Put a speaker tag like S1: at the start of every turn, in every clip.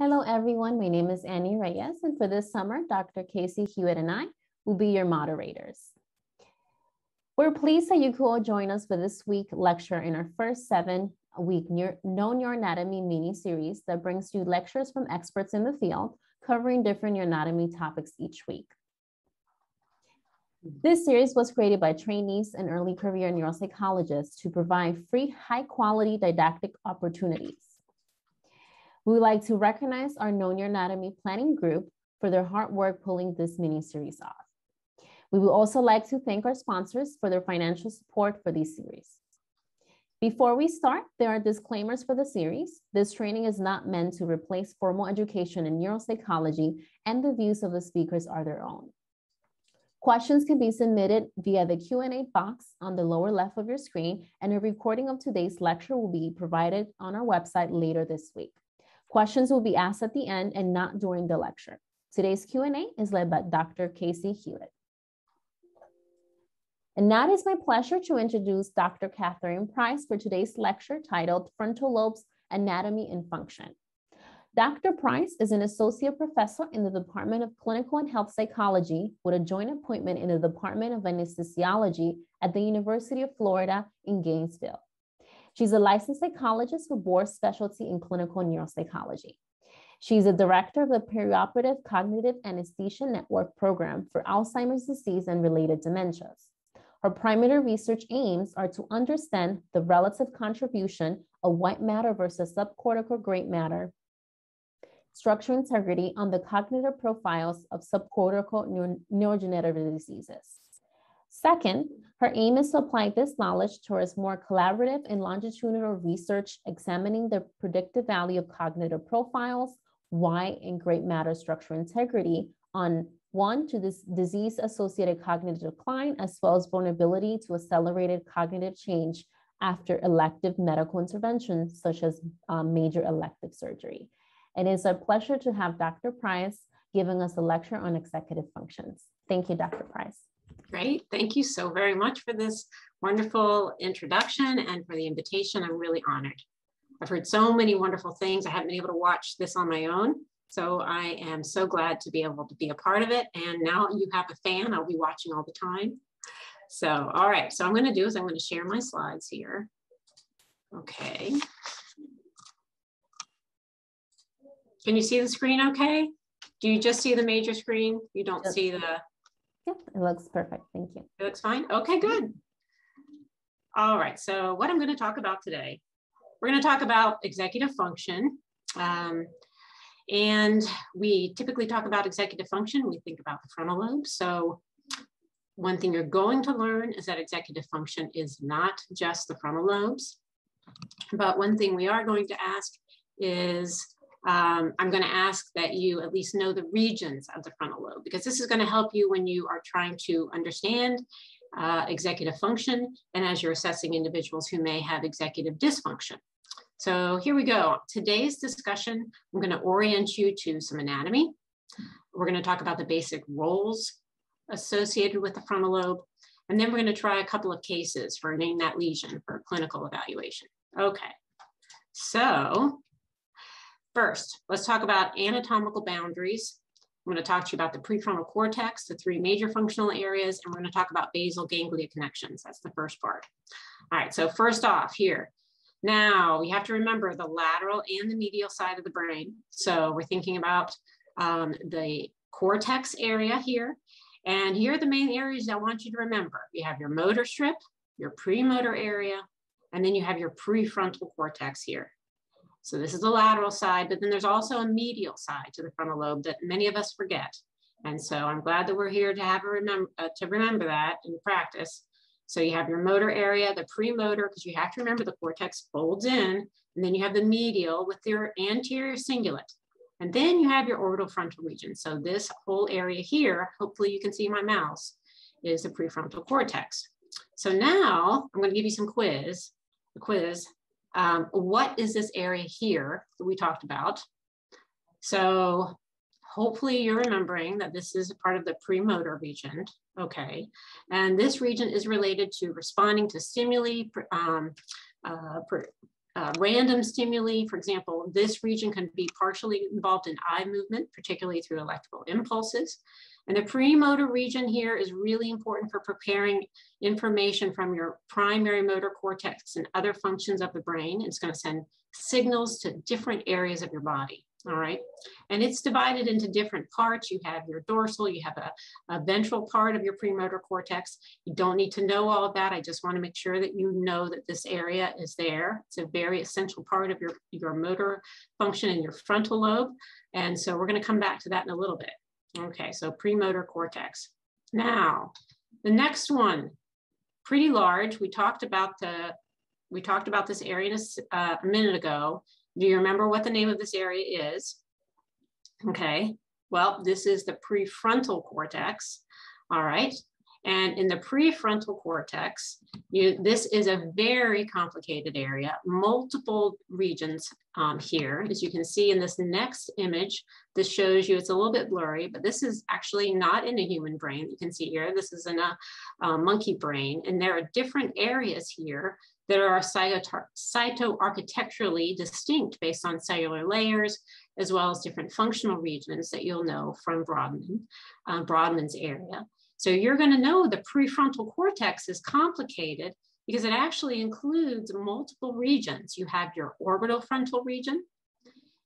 S1: Hello, everyone. My name is Annie Reyes, and for this summer, Dr. Casey Hewitt and I will be your moderators. We're pleased that you could join us for this week's lecture in our first seven week Know Your Anatomy mini series that brings you lectures from experts in the field covering different anatomy topics each week. This series was created by trainees and early career neuropsychologists to provide free, high quality didactic opportunities. We would like to recognize our Know Your Anatomy planning group for their hard work pulling this mini series off. We would also like to thank our sponsors for their financial support for this series. Before we start, there are disclaimers for the series. This training is not meant to replace formal education in neuropsychology, and the views of the speakers are their own. Questions can be submitted via the Q&A box on the lower left of your screen, and a recording of today's lecture will be provided on our website later this week. Questions will be asked at the end and not during the lecture. Today's Q&A is led by Dr. Casey Hewitt. And now it is my pleasure to introduce Dr. Catherine Price for today's lecture titled Frontal Lobes, Anatomy and Function. Dr. Price is an associate professor in the Department of Clinical and Health Psychology with a joint appointment in the Department of Anesthesiology at the University of Florida in Gainesville. She's a licensed psychologist with board specialty in clinical neuropsychology. She's a director of the Perioperative Cognitive Anesthesia Network program for Alzheimer's disease and related dementias. Her primary research aims are to understand the relative contribution of white matter versus subcortical gray matter, structural integrity on the cognitive profiles of subcortical neurodegenerative diseases. Second, her aim is to apply this knowledge towards more collaborative and longitudinal research examining the predictive value of cognitive profiles, white and gray matter structure integrity on one to this disease associated cognitive decline, as well as vulnerability to accelerated cognitive change after elective medical interventions, such as um, major elective surgery. It is a pleasure to have Dr. Price giving us a lecture on executive functions. Thank you, Dr. Price.
S2: Great. Thank you so very much for this wonderful introduction and for the invitation. I'm really honored. I've heard so many wonderful things. I haven't been able to watch this on my own. So I am so glad to be able to be a part of it. And now you have a fan. I'll be watching all the time. So, all right. So I'm going to do is I'm going to share my slides here. Okay. Can you see the screen okay? Do you just see the major screen? You don't see the
S1: it looks perfect. Thank you.
S2: It looks fine? Okay, good. All right, so what I'm going to talk about today, we're going to talk about executive function. Um, and we typically talk about executive function, we think about the frontal lobe. So one thing you're going to learn is that executive function is not just the frontal lobes. But one thing we are going to ask is um, I'm going to ask that you at least know the regions of the frontal lobe because this is going to help you when you are trying to understand uh, executive function and as you're assessing individuals who may have executive dysfunction. So here we go. Today's discussion, I'm going to orient you to some anatomy. We're going to talk about the basic roles associated with the frontal lobe. And then we're going to try a couple of cases for name that lesion for clinical evaluation. Okay. So First, let's talk about anatomical boundaries. I'm going to talk to you about the prefrontal cortex, the three major functional areas, and we're going to talk about basal ganglia connections. That's the first part. All right, so first off here, now we have to remember the lateral and the medial side of the brain. So we're thinking about um, the cortex area here. And here are the main areas I want you to remember. You have your motor strip, your premotor area, and then you have your prefrontal cortex here. So this is the lateral side, but then there's also a medial side to the frontal lobe that many of us forget. And so I'm glad that we're here to have a remember uh, to remember that in practice. So you have your motor area, the premotor, because you have to remember the cortex folds in, and then you have the medial with your anterior cingulate. And then you have your orbital frontal region. So this whole area here, hopefully you can see my mouse, is the prefrontal cortex. So now I'm gonna give you some quiz, a quiz um, what is this area here that we talked about? So hopefully you're remembering that this is part of the premotor region, okay? And this region is related to responding to stimuli, um, uh, uh, random stimuli. For example, this region can be partially involved in eye movement, particularly through electrical impulses. And the premotor region here is really important for preparing information from your primary motor cortex and other functions of the brain. It's going to send signals to different areas of your body all right? And it's divided into different parts. You have your dorsal, you have a, a, ventral part of your premotor cortex. You don't need to know all that. I just wanna make sure that you know that this area is there. It's a very essential part of your, your motor function in your frontal lobe. And so we're gonna come back to that in a little bit. Okay, so premotor cortex. Now, the next one, pretty large. We talked about the we talked about this area uh, a minute ago. Do you remember what the name of this area is? Okay, well, this is the prefrontal cortex, all right? And in the prefrontal cortex, you, this is a very complicated area, multiple regions um, here. As you can see in this next image, this shows you, it's a little bit blurry, but this is actually not in a human brain. You can see here, this is in a, a monkey brain. And there are different areas here that are cytoarchitecturally distinct based on cellular layers, as well as different functional regions that you'll know from Brodmann, uh, Brodmann's area. So you're going to know the prefrontal cortex is complicated because it actually includes multiple regions. You have your orbital frontal region,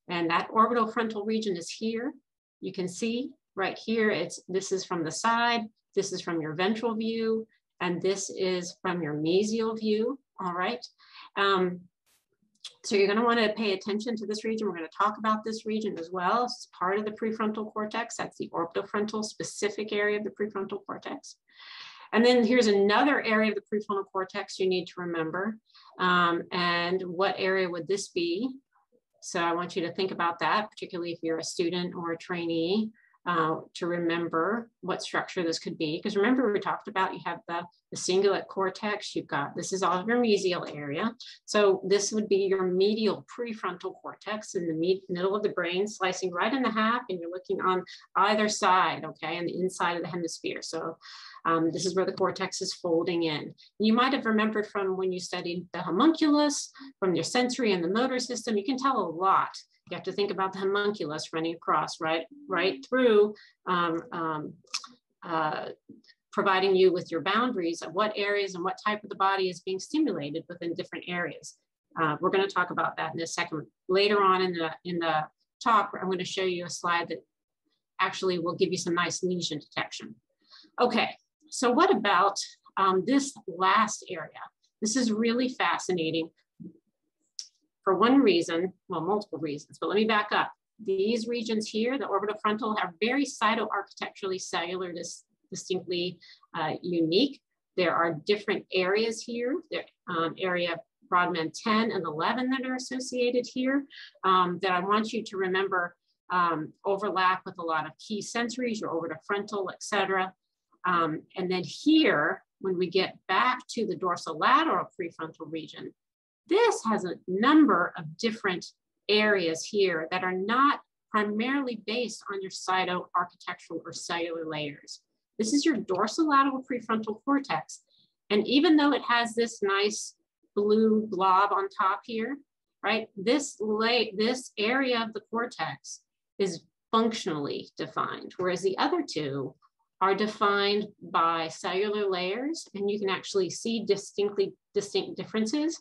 S2: and that orbital frontal region is here. You can see right here, it's this is from the side, this is from your ventral view, and this is from your mesial view all right? Um, so you're gonna to want to to pay attention to this region. We're gonna talk about this region as well. It's part of the prefrontal cortex. That's the orbitofrontal specific area of the prefrontal cortex. And then here's another area of the prefrontal cortex you need to remember. Um, and what area would this be? So I want you to think about that, particularly if you're a student or a trainee uh, to remember what structure this could be. Because remember we talked about you have the, the cingulate cortex, you've got, this is all of your mesial area. So this would be your medial prefrontal cortex in the middle of the brain, slicing right in the half and you're looking on either side, okay, on the inside of the hemisphere. So um, this is where the cortex is folding in. You might have remembered from when you studied the homunculus, from your sensory and the motor system, you can tell a lot you have to think about the homunculus running across right, right through, um, um, uh, providing you with your boundaries of what areas and what type of the body is being stimulated within different areas. Uh, we're going to talk about that in a second. Later on in the in the talk, I'm going to show you a slide that actually will give you some nice lesion detection. Okay, so what about um, this last area? This is really fascinating for one reason, well, multiple reasons, but let me back up. These regions here, the orbital frontal, are very cytoarchitecturally cellular dis distinctly uh, unique. There are different areas here, the um, area Brodmann 10 and 11 that are associated here um, that I want you to remember um, overlap with a lot of key sensories, your orbitofrontal, et cetera. Um, and then here, when we get back to the dorsolateral prefrontal region, this has a number of different areas here that are not primarily based on your cytoarchitectural or cellular layers. This is your dorsolateral prefrontal cortex. And even though it has this nice blue blob on top here, right, this, lay, this area of the cortex is functionally defined, whereas the other two are defined by cellular layers, and you can actually see distinctly distinct differences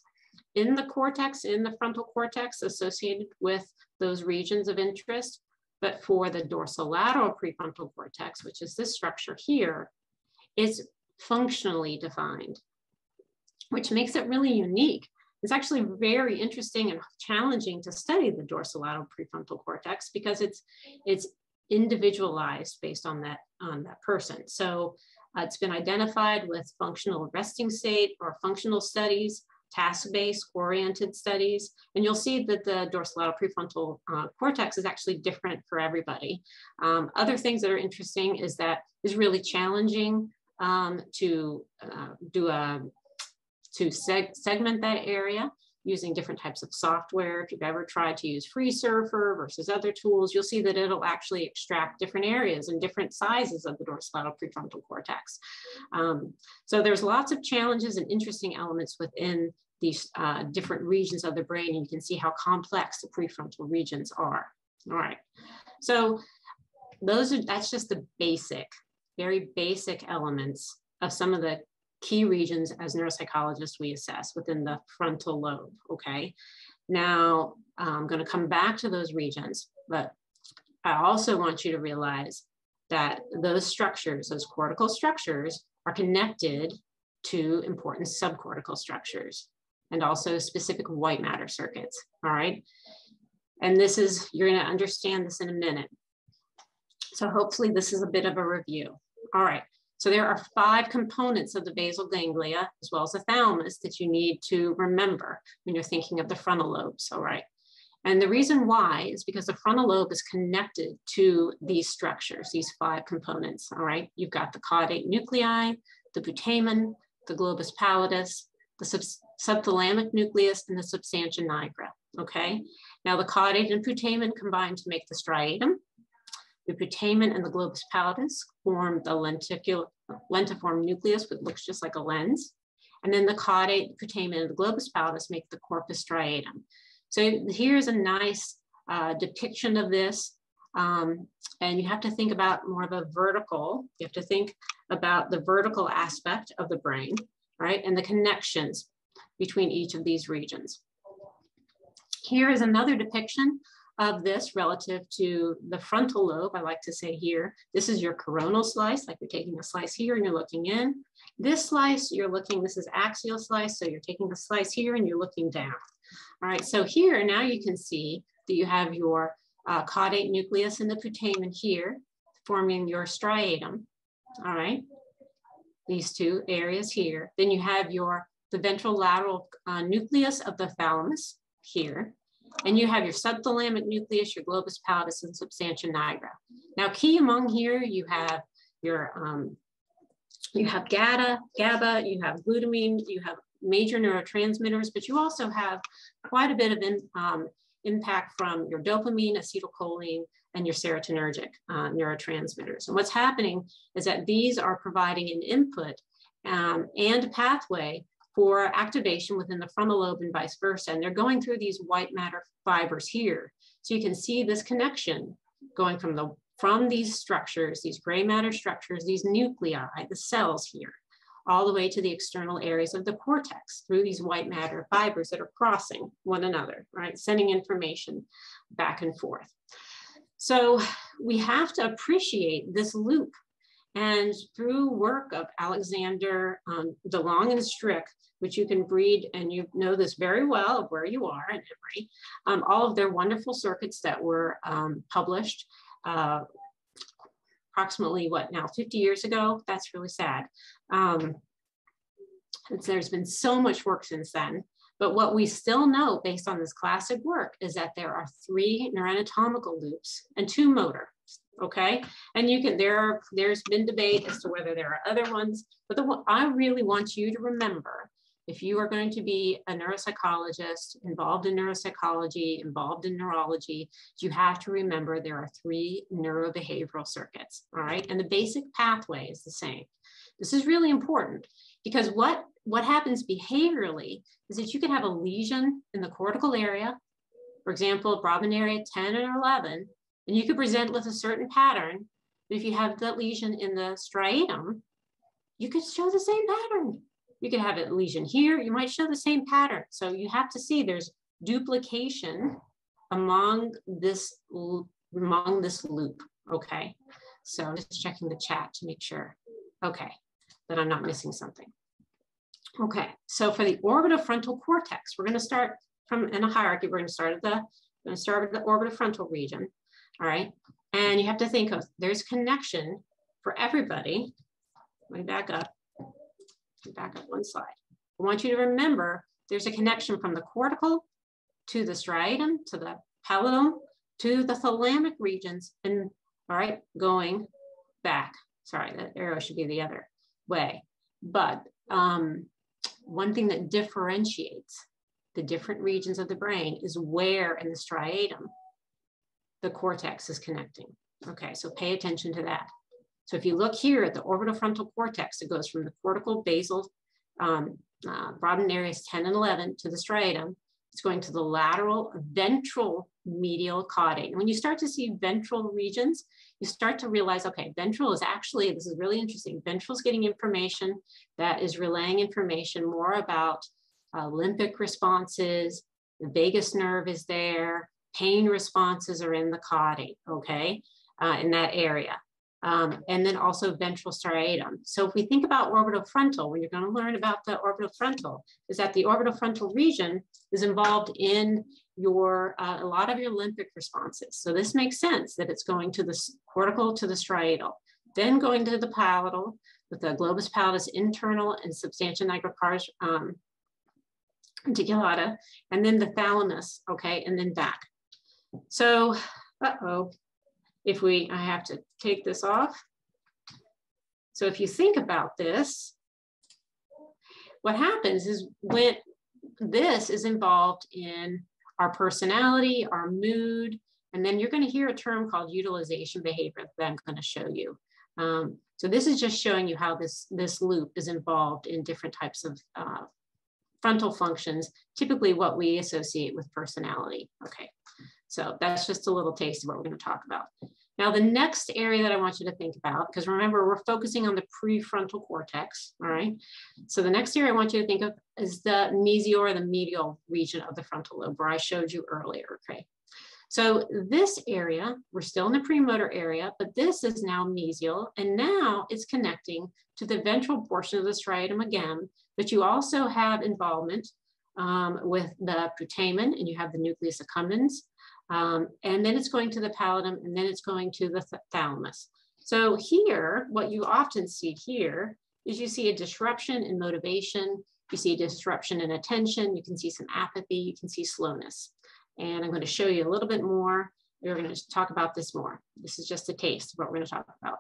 S2: in the cortex, in the frontal cortex associated with those regions of interest. But for the dorsolateral prefrontal cortex, which is this structure here, it's functionally defined, which makes it really unique. It's actually very interesting and challenging to study the dorsolateral prefrontal cortex because it's, it's individualized based on that, on that person. So uh, it's been identified with functional resting state or functional studies task-based oriented studies. And you'll see that the dorsolateral prefrontal uh, cortex is actually different for everybody. Um, other things that are interesting is that it's really challenging um, to uh, do a, to seg segment that area using different types of software. If you've ever tried to use FreeSurfer versus other tools, you'll see that it'll actually extract different areas and different sizes of the dorsolateral prefrontal cortex. Um, so there's lots of challenges and interesting elements within these uh, different regions of the brain, and you can see how complex the prefrontal regions are. All right, so those are that's just the basic, very basic elements of some of the key regions as neuropsychologists we assess within the frontal lobe, okay? Now, I'm gonna come back to those regions, but I also want you to realize that those structures, those cortical structures, are connected to important subcortical structures and also specific white matter circuits, all right? And this is, you're gonna understand this in a minute. So hopefully this is a bit of a review. All right, so there are five components of the basal ganglia, as well as the thalamus, that you need to remember when you're thinking of the frontal lobes, all right? And the reason why is because the frontal lobe is connected to these structures, these five components, all right? You've got the caudate nuclei, the putamen, the globus pallidus, the sub subthalamic nucleus, and the substantia nigra, okay? Now the caudate and putamen combine to make the striatum, the putamen and the globus pallidus form the lenticular, lentiform nucleus, which looks just like a lens. And then the caudate, putamen, and the globus pallidus make the corpus striatum. So here's a nice uh, depiction of this. Um, and you have to think about more of a vertical, you have to think about the vertical aspect of the brain, right? And the connections between each of these regions. Here is another depiction of this relative to the frontal lobe, I like to say here, this is your coronal slice, like you're taking a slice here and you're looking in. This slice, you're looking, this is axial slice, so you're taking a slice here and you're looking down. All right, so here now you can see that you have your uh, caudate nucleus and the putamen here, forming your striatum, all right? These two areas here. Then you have your, the ventral lateral uh, nucleus of the thalamus here, and you have your subthalamic nucleus, your globus pallidus, and substantia nigra. Now, key among here, you have your um, you have GATA, GABA, you have glutamine, you have major neurotransmitters, but you also have quite a bit of in, um, impact from your dopamine, acetylcholine, and your serotonergic uh, neurotransmitters. And what's happening is that these are providing an input um, and pathway for activation within the frontal lobe and vice versa. And they're going through these white matter fibers here. So you can see this connection going from the from these structures, these gray matter structures, these nuclei, the cells here, all the way to the external areas of the cortex through these white matter fibers that are crossing one another, right? Sending information back and forth. So we have to appreciate this loop and through work of Alexander um, DeLong and Strick, which you can read, and you know this very well of where you are in Emory, um, all of their wonderful circuits that were um, published uh, approximately, what now, 50 years ago? That's really sad. Um, there's been so much work since then. But what we still know based on this classic work is that there are three neuroanatomical loops and two motor okay? And you can, there are, there's been debate as to whether there are other ones, but the one I really want you to remember, if you are going to be a neuropsychologist involved in neuropsychology, involved in neurology, you have to remember there are three neurobehavioral circuits, all right? And the basic pathway is the same. This is really important because what, what happens behaviorally is that you can have a lesion in the cortical area, for example, Brodmann area 10 and 11, and you could present with a certain pattern. But if you have the lesion in the striatum, you could show the same pattern. You could have a lesion here, you might show the same pattern. So you have to see there's duplication among this among this loop, okay? So just checking the chat to make sure, okay, that I'm not missing something. Okay, so for the orbitofrontal cortex, we're gonna start from in a hierarchy, we're gonna start at the, we're gonna start at the orbitofrontal region. All right. And you have to think of there's connection for everybody. Let me back up. back up one slide. I want you to remember there's a connection from the cortical to the striatum, to the pallidum, to the thalamic regions, and all right, going back. Sorry, that arrow should be the other way. But um, one thing that differentiates the different regions of the brain is where in the striatum the cortex is connecting. Okay, so pay attention to that. So if you look here at the orbital frontal cortex, it goes from the cortical basal um, uh, Brodmann areas 10 and 11 to the striatum. It's going to the lateral ventral medial caudate. when you start to see ventral regions, you start to realize, okay, ventral is actually, this is really interesting. Ventral is getting information that is relaying information more about uh, limbic responses. The vagus nerve is there pain responses are in the caudate, okay, uh, in that area. Um, and then also ventral striatum. So if we think about orbital frontal, when you're going to learn about the orbital frontal, is that the orbital frontal region is involved in your uh, a lot of your limbic responses. So this makes sense that it's going to the cortical to the striatal, then going to the pallidal with the globus pallidus internal and substantia nigra pars um, reticulata, and then the thalamus, okay, and then back. So, uh-oh, if we, I have to take this off. So if you think about this, what happens is when this is involved in our personality, our mood, and then you're going to hear a term called utilization behavior that I'm going to show you. Um, so this is just showing you how this, this loop is involved in different types of uh, frontal functions, typically what we associate with personality. Okay, so that's just a little taste of what we're going to talk about. Now, the next area that I want you to think about, because remember, we're focusing on the prefrontal cortex, all right? So the next area I want you to think of is the mesial or the medial region of the frontal lobe, where I showed you earlier, okay? So this area, we're still in the premotor area, but this is now mesial, and now it's connecting to the ventral portion of the striatum again, but you also have involvement um, with the putamen, and you have the nucleus accumbens, um, and then it's going to the pallidum, and then it's going to the th thalamus. So here, what you often see here is you see a disruption in motivation, you see a disruption in attention, you can see some apathy, you can see slowness. And I'm going to show you a little bit more. We're going to talk about this more. This is just a taste of what we're going to talk about.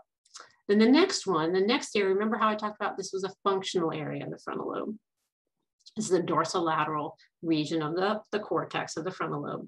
S2: Then the next one, the next area, remember how I talked about this was a functional area of the frontal lobe. This is the dorsolateral region of the, the cortex of the frontal lobe.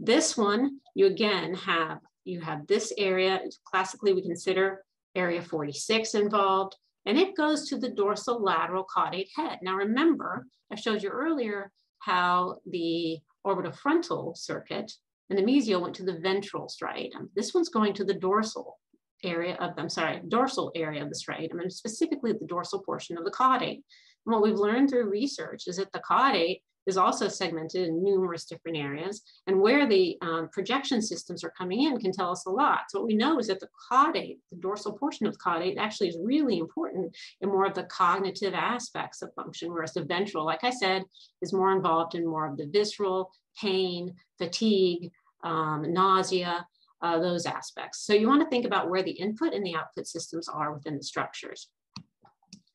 S2: This one, you again have, you have this area, classically we consider area 46 involved, and it goes to the dorsal lateral caudate head. Now remember, I showed you earlier how the orbitofrontal circuit and the mesial went to the ventral striatum. This one's going to the dorsal area of, I'm sorry, dorsal area of the striatum, and specifically the dorsal portion of the caudate. And what we've learned through research is that the caudate is also segmented in numerous different areas. And where the um, projection systems are coming in can tell us a lot. So what we know is that the caudate, the dorsal portion of the caudate actually is really important in more of the cognitive aspects of function, whereas the ventral, like I said, is more involved in more of the visceral, pain, fatigue, um, nausea, uh, those aspects. So you want to think about where the input and the output systems are within the structures.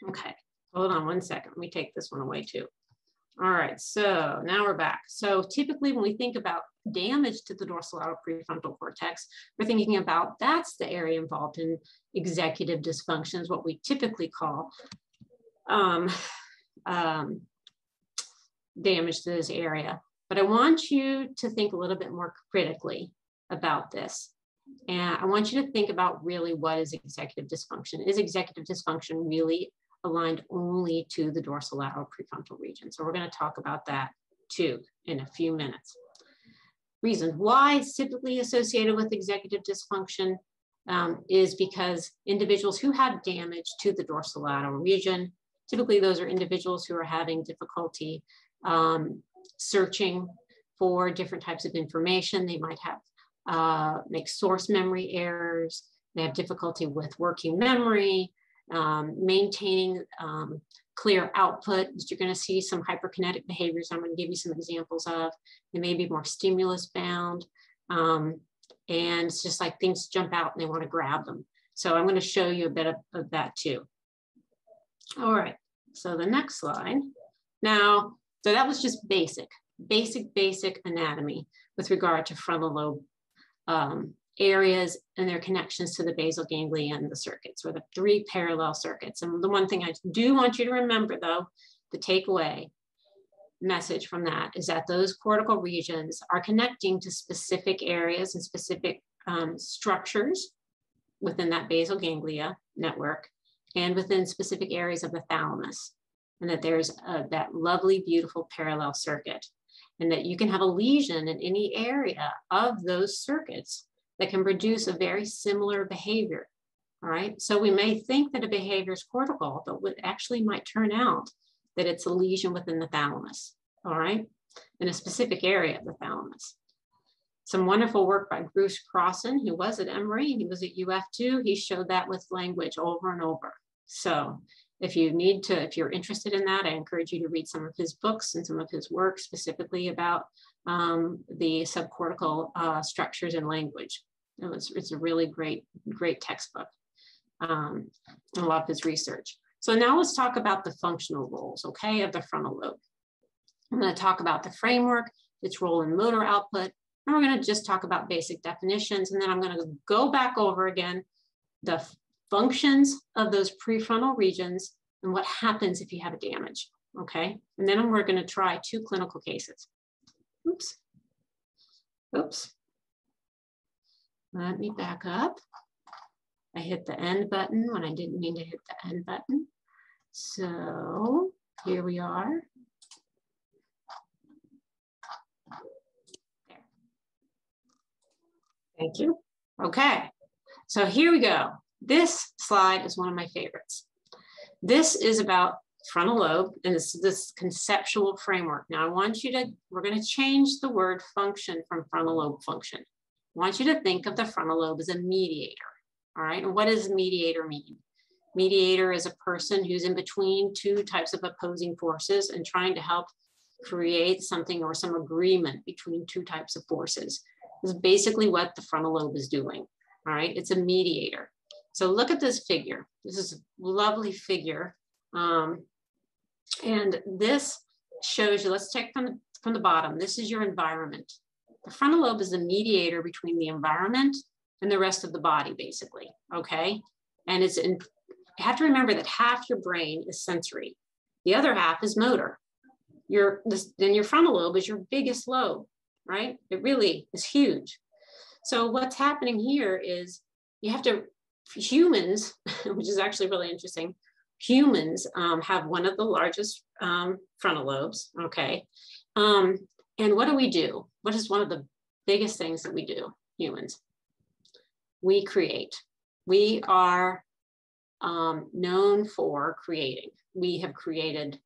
S2: Okay, hold on one second. Let me take this one away too. All right, so now we're back. So typically when we think about damage to the dorsolateral prefrontal cortex, we're thinking about that's the area involved in executive dysfunction is what we typically call um, um, damage to this area. But I want you to think a little bit more critically about this. And I want you to think about really what is executive dysfunction? Is executive dysfunction really aligned only to the dorsolateral prefrontal region. So we're going to talk about that too in a few minutes. Reason why it's typically associated with executive dysfunction um, is because individuals who have damage to the dorsolateral region, typically those are individuals who are having difficulty um, searching for different types of information. They might have uh, make source memory errors. They have difficulty with working memory um, maintaining um, clear output. You're going to see some hyperkinetic behaviors. I'm going to give you some examples of. They may be more stimulus bound. Um, and it's just like things jump out and they want to grab them. So I'm going to show you a bit of, of that too. All right. So the next slide. Now, so that was just basic, basic, basic anatomy with regard to frontal lobe um, areas and their connections to the basal ganglia and the circuits, or the three parallel circuits. And the one thing I do want you to remember, though, the takeaway message from that is that those cortical regions are connecting to specific areas and specific um, structures within that basal ganglia network and within specific areas of the thalamus and that there's a, that lovely beautiful parallel circuit and that you can have a lesion in any area of those circuits that can produce a very similar behavior. All right. So we may think that a behavior is cortical, but what actually might turn out that it's a lesion within the thalamus. All right. In a specific area of the thalamus. Some wonderful work by Bruce Crosson, who was at Emory, he was at UF2. He showed that with language over and over. So if you need to, if you're interested in that, I encourage you to read some of his books and some of his work specifically about um, the subcortical uh, structures in language. it's a really great, great textbook. Um, I love his research. So now let's talk about the functional roles, okay, of the frontal lobe. I'm going to talk about the framework, its role in motor output, and we're going to just talk about basic definitions, and then I'm going to go back over again the functions of those prefrontal regions and what happens if you have a damage, okay? And then we're going to try two clinical cases. Oops. Oops. Let me back up. I hit the end button when I didn't mean to hit the end button. So here we are. There. Thank you. Okay, so here we go. This slide is one of my favorites. This is about frontal lobe, and this is this conceptual framework. Now I want you to, we're gonna change the word function from frontal lobe function. I want you to think of the frontal lobe as a mediator, all right? And what does mediator mean? Mediator is a person who's in between two types of opposing forces and trying to help create something or some agreement between two types of forces. This is basically what the frontal lobe is doing, all right? It's a mediator. So look at this figure. This is a lovely figure. Um, and this shows you, let's take from the, from the bottom, this is your environment. The frontal lobe is the mediator between the environment and the rest of the body, basically, okay? And it's in, you have to remember that half your brain is sensory. The other half is motor. Your, this, then your frontal lobe is your biggest lobe, right? It really is huge. So what's happening here is you have to, humans, which is actually really interesting, humans um, have one of the largest um, frontal lobes. Okay. Um, and what do we do? What is one of the biggest things that we do, humans? We create. We are um, known for creating. We have created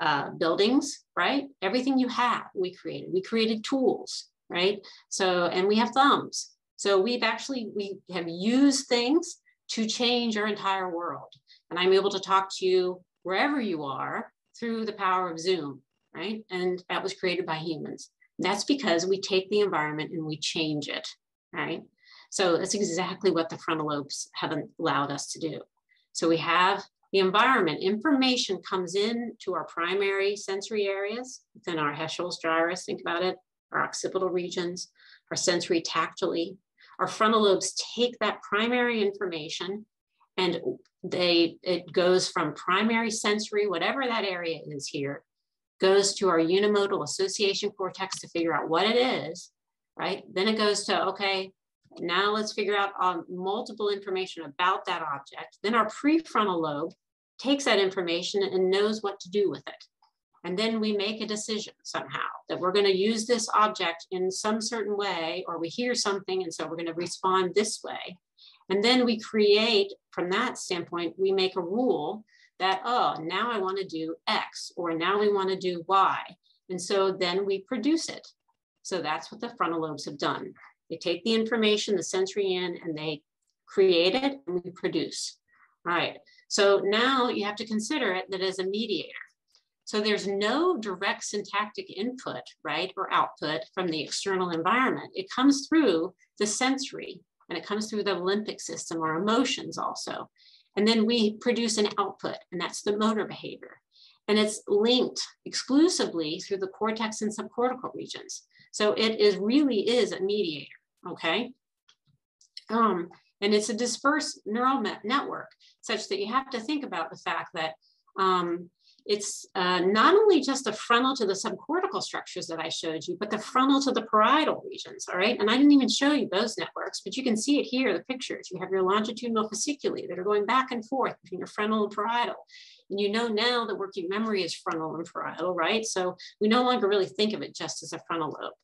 S2: uh, buildings, right? Everything you have, we created. We created tools, right? So, and we have thumbs. So we've actually, we have used things to change our entire world. And I'm able to talk to you wherever you are through the power of Zoom, right? And that was created by humans. That's because we take the environment and we change it, right? So that's exactly what the frontal lobes haven't allowed us to do. So we have the environment, information comes in to our primary sensory areas within our Heschl's gyrus, think about it, our occipital regions, our sensory tactile. Our frontal lobes take that primary information and they it goes from primary sensory whatever that area is here goes to our unimodal association cortex to figure out what it is right then it goes to okay now let's figure out um, multiple information about that object then our prefrontal lobe takes that information and knows what to do with it and then we make a decision somehow that we're going to use this object in some certain way or we hear something and so we're going to respond this way and then we create from that standpoint, we make a rule that, oh, now I want to do X or now we want to do Y. And so then we produce it. So that's what the frontal lobes have done. They take the information, the sensory in, and they create it and we produce. All right. So now you have to consider it that as a mediator. So there's no direct synaptic input, right, or output from the external environment. It comes through the sensory and it comes through the limbic system, our emotions also. And then we produce an output, and that's the motor behavior. And it's linked exclusively through the cortex and subcortical regions. So it is really is a mediator, okay? Um, and it's a dispersed neural network such that you have to think about the fact that um, it's uh, not only just the frontal to the subcortical structures that I showed you, but the frontal to the parietal regions, all right? And I didn't even show you those networks, but you can see it here, the pictures. You have your longitudinal fasciculi that are going back and forth between your frontal and parietal. And you know now that working memory is frontal and parietal, right? So we no longer really think of it just as a frontal lobe.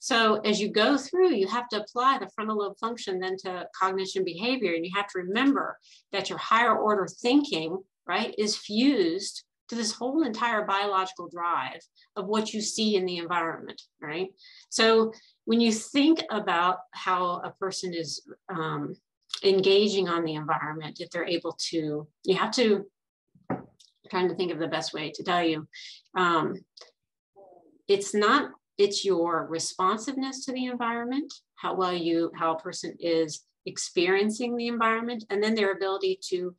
S2: So as you go through, you have to apply the frontal lobe function then to cognition behavior. And you have to remember that your higher order thinking, right, is fused to this whole entire biological drive of what you see in the environment, right? So when you think about how a person is um, engaging on the environment, if they're able to, you have to, I'm trying to think of the best way to tell you, um, it's not, it's your responsiveness to the environment, how well you, how a person is experiencing the environment, and then their ability to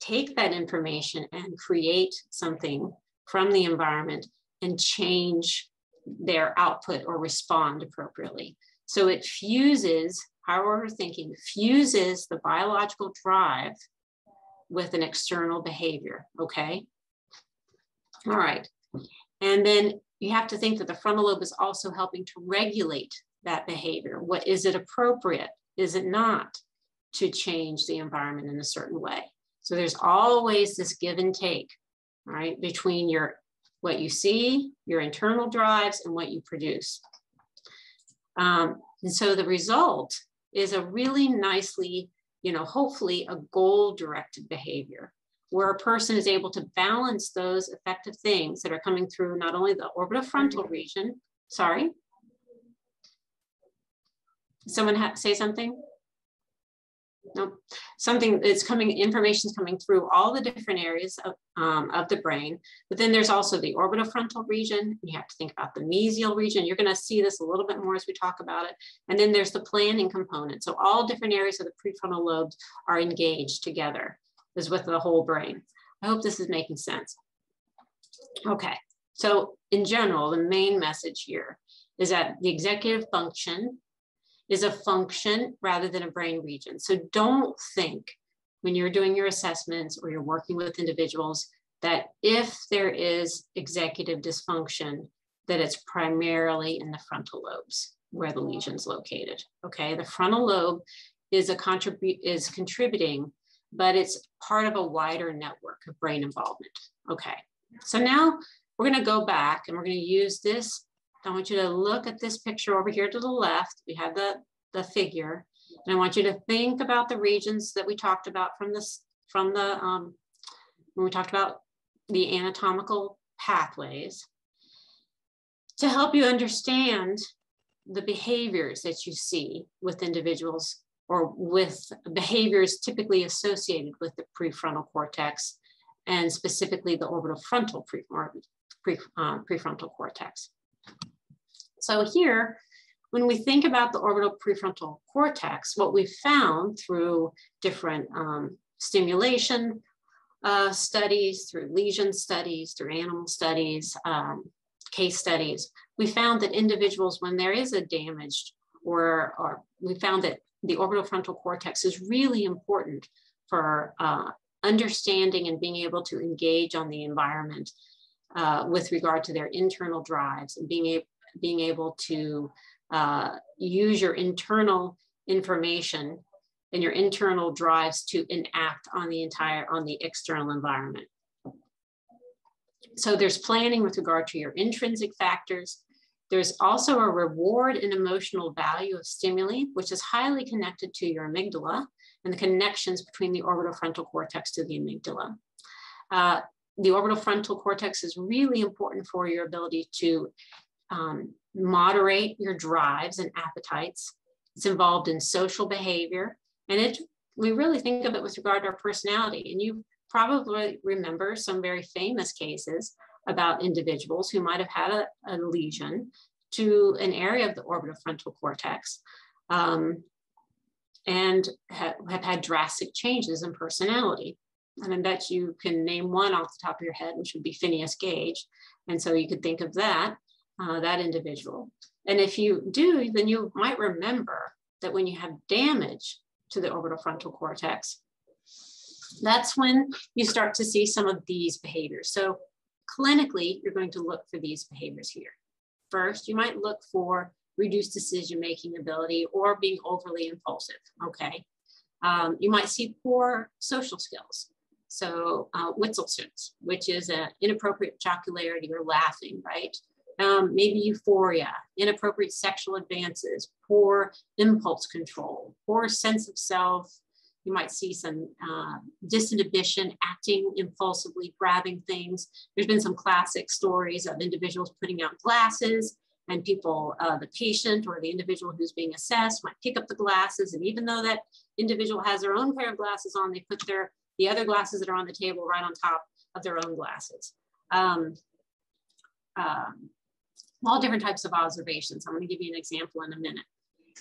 S2: take that information and create something from the environment and change their output or respond appropriately. So it fuses higher order thinking, fuses the biological drive with an external behavior. Okay. All right. And then you have to think that the frontal lobe is also helping to regulate that behavior. What is it appropriate? Is it not to change the environment in a certain way? So there's always this give and take, right, between your what you see, your internal drives, and what you produce. Um, and so the result is a really nicely, you know, hopefully a goal-directed behavior where a person is able to balance those effective things that are coming through not only the orbitofrontal region, sorry. Someone say something? no, something that's coming, information's coming through all the different areas of, um, of the brain. But then there's also the orbitofrontal region. You have to think about the mesial region. You're going to see this a little bit more as we talk about it. And then there's the planning component. So all different areas of the prefrontal lobes are engaged together, is with the whole brain. I hope this is making sense. Okay, so in general, the main message here is that the executive function is a function rather than a brain region. So don't think when you're doing your assessments or you're working with individuals that if there is executive dysfunction, that it's primarily in the frontal lobes where the lesion's located. Okay, the frontal lobe is a contribute is contributing, but it's part of a wider network of brain involvement. Okay, so now we're going to go back and we're going to use this I want you to look at this picture over here to the left. We have the, the figure. And I want you to think about the regions that we talked about from this, from the, um, when we talked about the anatomical pathways to help you understand the behaviors that you see with individuals or with behaviors typically associated with the prefrontal cortex and specifically the orbital frontal pre, or pre, uh, prefrontal cortex. So here, when we think about the orbital prefrontal cortex, what we found through different um, stimulation uh, studies, through lesion studies, through animal studies, um, case studies, we found that individuals, when there is a damaged or, or we found that the orbital frontal cortex is really important for uh, understanding and being able to engage on the environment uh, with regard to their internal drives and being able being able to uh, use your internal information and your internal drives to enact on the entire on the external environment so there's planning with regard to your intrinsic factors there's also a reward and emotional value of stimuli, which is highly connected to your amygdala and the connections between the orbital frontal cortex to the amygdala. Uh, the orbital frontal cortex is really important for your ability to um, moderate your drives and appetites. It's involved in social behavior. And it, we really think of it with regard to our personality. And you probably remember some very famous cases about individuals who might have had a, a lesion to an area of the orbitofrontal cortex um, and ha have had drastic changes in personality. And I bet you can name one off the top of your head, which would be Phineas Gage. And so you could think of that uh, that individual. And if you do, then you might remember that when you have damage to the orbital frontal cortex, that's when you start to see some of these behaviors. So clinically, you're going to look for these behaviors here. First, you might look for reduced decision-making ability or being overly impulsive, okay? Um, you might see poor social skills. So uh, which is an inappropriate jocularity or laughing, right? um, maybe euphoria, inappropriate sexual advances, poor impulse control, poor sense of self. You might see some uh, disinhibition, acting impulsively, grabbing things. There's been some classic stories of individuals putting out glasses and people, uh, the patient or the individual who's being assessed might pick up the glasses. And even though that individual has their own pair of glasses on, they put their, the other glasses that are on the table right on top of their own glasses. Um, um, all different types of observations. I'm going to give you an example in a minute.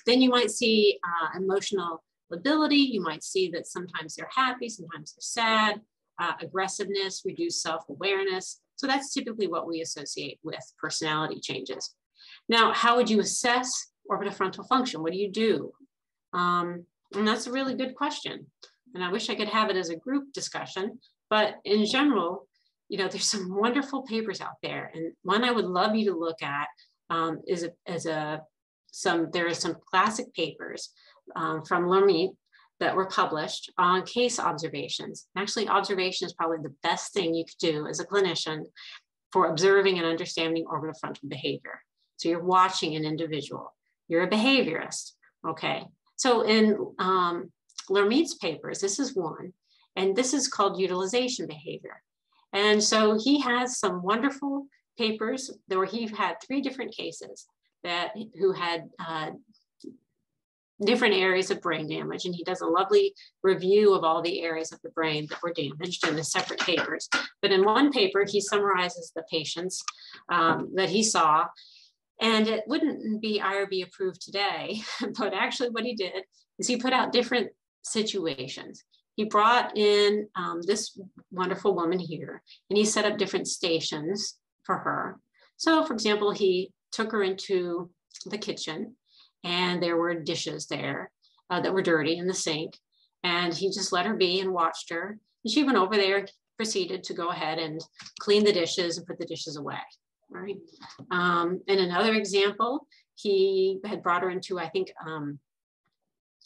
S2: Then you might see uh, emotional lability. You might see that sometimes they're happy, sometimes they're sad, uh, aggressiveness, reduced self-awareness. So that's typically what we associate with personality changes. Now, how would you assess orbitofrontal function? What do you do? Um, and that's a really good question. And I wish I could have it as a group discussion, but in general, you know, there's some wonderful papers out there. And one I would love you to look at um, is a, is a, some, there are some classic papers um, from Lhermitte that were published on case observations. actually, observation is probably the best thing you could do as a clinician for observing and understanding orbitofrontal behavior. So you're watching an individual. You're a behaviorist, okay? So in um, Lhermitte's papers, this is one, and this is called utilization behavior. And so he has some wonderful papers where he had three different cases that who had uh, different areas of brain damage. And he does a lovely review of all the areas of the brain that were damaged in the separate papers. But in one paper, he summarizes the patients um, that he saw. And it wouldn't be IRB approved today, but actually, what he did is he put out different situations he brought in um, this wonderful woman here and he set up different stations for her. So, for example, he took her into the kitchen and there were dishes there uh, that were dirty in the sink. And he just let her be and watched her. And she went over there, proceeded to go ahead and clean the dishes and put the dishes away. Right. Um, and another example, he had brought her into, I think, um,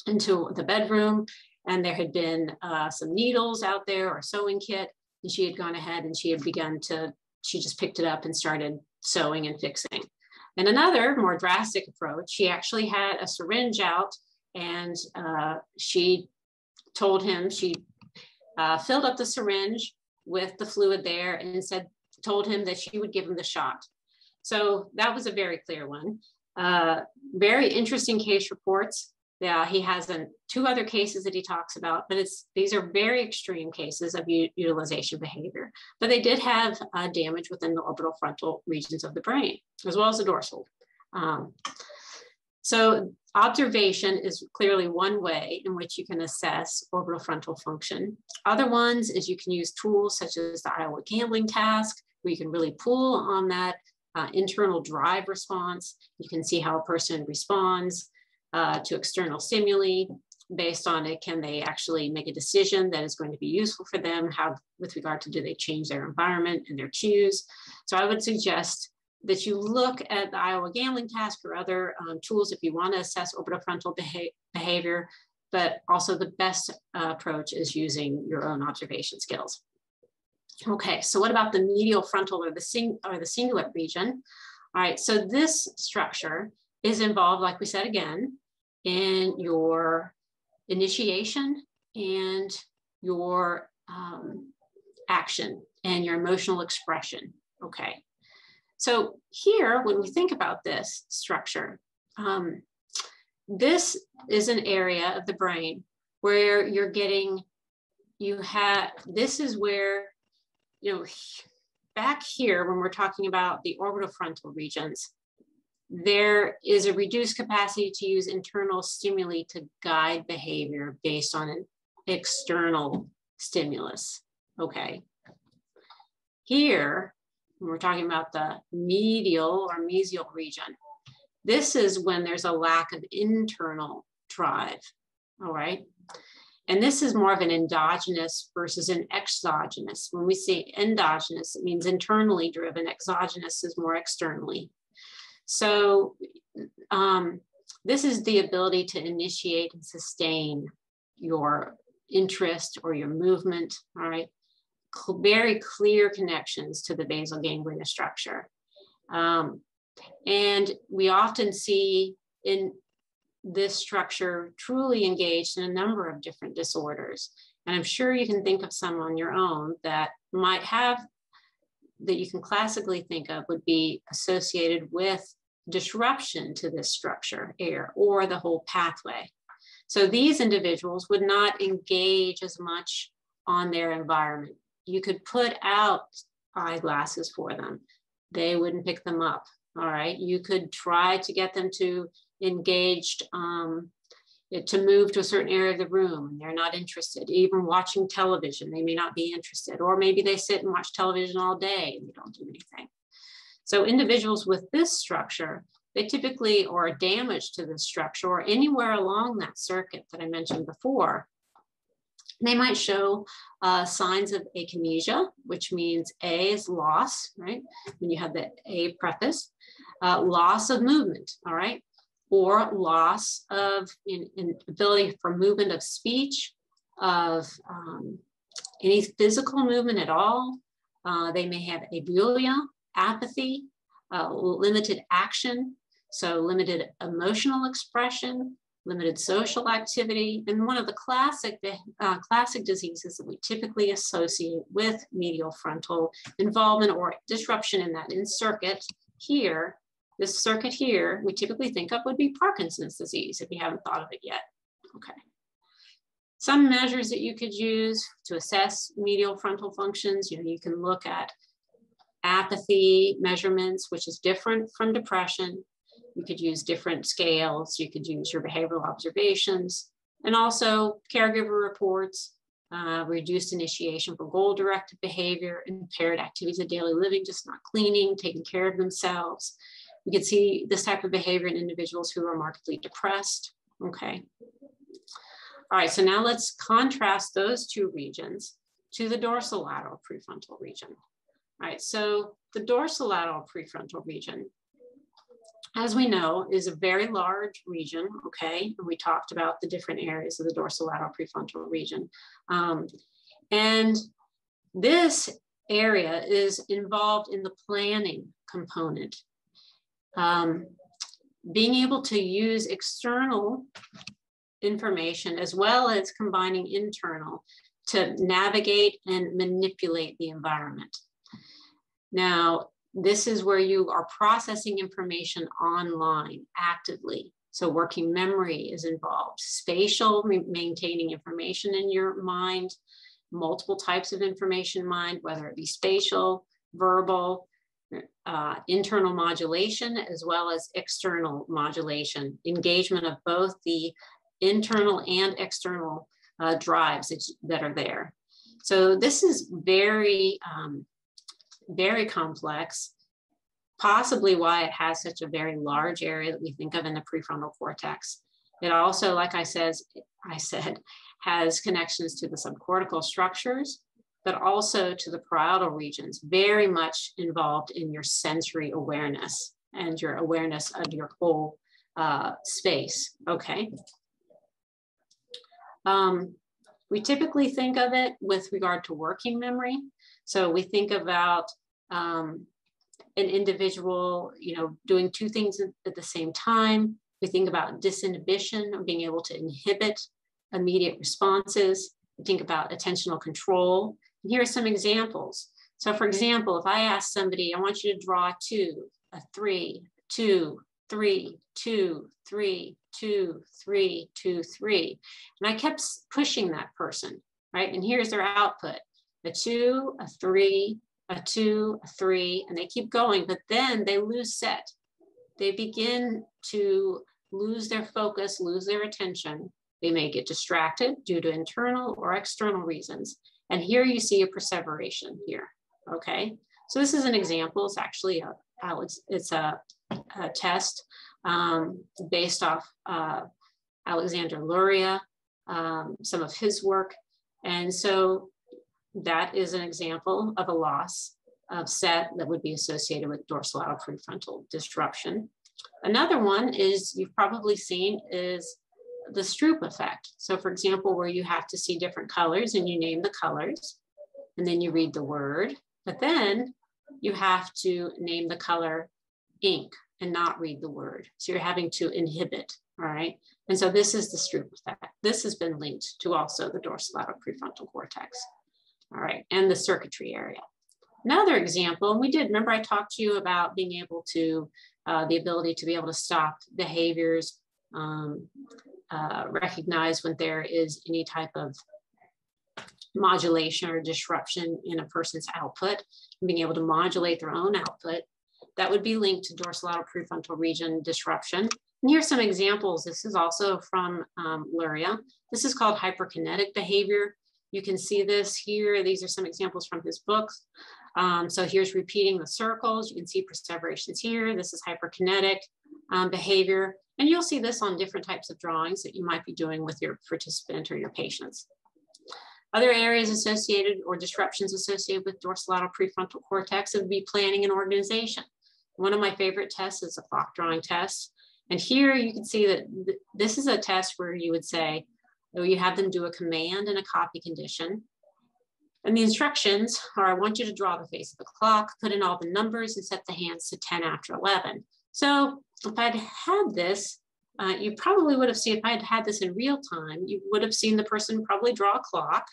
S2: into the bedroom and there had been uh, some needles out there or sewing kit and she had gone ahead and she had begun to she just picked it up and started sewing and fixing and another more drastic approach she actually had a syringe out and uh, she told him she uh, filled up the syringe with the fluid there and said told him that she would give him the shot so that was a very clear one uh, very interesting case reports yeah, he has an, two other cases that he talks about, but it's these are very extreme cases of u- utilization behavior. But they did have uh, damage within the orbital frontal regions of the brain, as well as the dorsal. Um, so observation is clearly one way in which you can assess orbital frontal function. Other ones is you can use tools such as the Iowa gambling task, where you can really pull on that uh, internal drive response. You can see how a person responds. Uh, to external stimuli based on it. Can they actually make a decision that is going to be useful for them? How, with regard to do they change their environment and their cues? So I would suggest that you look at the Iowa Gambling Task or other um, tools if you want to assess orbitofrontal beha behavior, but also the best uh, approach is using your own observation skills. Okay, so what about the medial frontal or the, sing or the cingulate region? All right, so this structure is involved, like we said again, in your initiation and your um, action and your emotional expression. Okay. So, here, when we think about this structure, um, this is an area of the brain where you're getting, you have, this is where, you know, back here when we're talking about the orbital frontal regions, there is a reduced capacity to use internal stimuli to guide behavior based on an external stimulus. Okay. Here, we're talking about the medial or mesial region. This is when there's a lack of internal drive. All right. And this is more of an endogenous versus an exogenous. When we say endogenous, it means internally driven. Exogenous is more externally so um, this is the ability to initiate and sustain your interest or your movement, all right? Cl very clear connections to the basal ganglia structure. Um, and we often see in this structure truly engaged in a number of different disorders. And I'm sure you can think of some on your own that might have, that you can classically think of would be associated with disruption to this structure air or the whole pathway. So these individuals would not engage as much on their environment. You could put out eyeglasses for them. They wouldn't pick them up. All right. You could try to get them to engaged um, to move to a certain area of the room and they're not interested even watching television they may not be interested or maybe they sit and watch television all day and they don't do anything so individuals with this structure, they typically or damage to this structure or anywhere along that circuit that I mentioned before, they might show uh, signs of akinesia, which means A is loss, right? When you have the A preface, uh, loss of movement, all right? Or loss of in, in ability for movement of speech, of um, any physical movement at all. Uh, they may have abulia, apathy, uh, limited action, so limited emotional expression, limited social activity, and one of the classic, uh, classic diseases that we typically associate with medial frontal involvement or disruption in that in circuit here, this circuit here, we typically think of would be Parkinson's disease if you haven't thought of it yet. Okay. Some measures that you could use to assess medial frontal functions, you know, you can look at apathy measurements, which is different from depression. You could use different scales, you could use your behavioral observations, and also caregiver reports, uh, reduced initiation for goal directed behavior, impaired activities of daily living, just not cleaning, taking care of themselves. We could see this type of behavior in individuals who are markedly depressed. Okay. All right, so now let's contrast those two regions to the dorsolateral prefrontal region. All right, so the dorsolateral prefrontal region, as we know, is a very large region, okay? And we talked about the different areas of the dorsolateral prefrontal region. Um, and this area is involved in the planning component. Um, being able to use external information as well as combining internal to navigate and manipulate the environment. Now, this is where you are processing information online actively. So, working memory is involved, spatial, maintaining information in your mind, multiple types of information mind, whether it be spatial, verbal, uh, internal modulation, as well as external modulation, engagement of both the internal and external uh, drives that, that are there. So, this is very um, very complex, possibly why it has such a very large area that we think of in the prefrontal cortex. It also, like I says, I said, has connections to the subcortical structures, but also to the parietal regions, very much involved in your sensory awareness and your awareness of your whole uh, space. Okay. Um, we typically think of it with regard to working memory, so we think about um, an individual, you know, doing two things at the same time. We think about disinhibition or being able to inhibit immediate responses. We think about attentional control. And here are some examples. So for example, if I ask somebody, I want you to draw two, a three, two, three, two, three, two, three, two, three. And I kept pushing that person, right? And here's their output a two, a three, a two, a three, and they keep going, but then they lose set. They begin to lose their focus, lose their attention. They may get distracted due to internal or external reasons. And here you see a perseveration here, okay? So this is an example, it's actually a, Alex, it's a, a test um, based off uh, Alexander Luria, um, some of his work. And so that is an example of a loss of set that would be associated with dorsolateral prefrontal disruption. Another one is you've probably seen is the Stroop effect. So for example, where you have to see different colors and you name the colors and then you read the word, but then you have to name the color ink and not read the word. So you're having to inhibit, all right? And so this is the Stroop effect. This has been linked to also the dorsolateral prefrontal cortex all right, and the circuitry area. Another example, and we did, remember I talked to you about being able to, uh, the ability to be able to stop behaviors, um, uh, recognize when there is any type of modulation or disruption in a person's output, being able to modulate their own output. That would be linked to dorsolateral prefrontal region disruption. And here's some examples. This is also from um, Luria. This is called hyperkinetic behavior. You can see this here. These are some examples from his books. Um, so here's repeating the circles. You can see perseverations here. This is hyperkinetic um, behavior. And you'll see this on different types of drawings that you might be doing with your participant or your patients. Other areas associated or disruptions associated with dorsolateral prefrontal cortex would be planning and organization. One of my favorite tests is a clock drawing test. And here you can see that th this is a test where you would say, so you have them do a command and a copy condition. And the instructions are, I want you to draw the face of the clock, put in all the numbers and set the hands to 10 after 11. So if I'd had this, uh, you probably would have seen, if I had had this in real time, you would have seen the person probably draw a clock,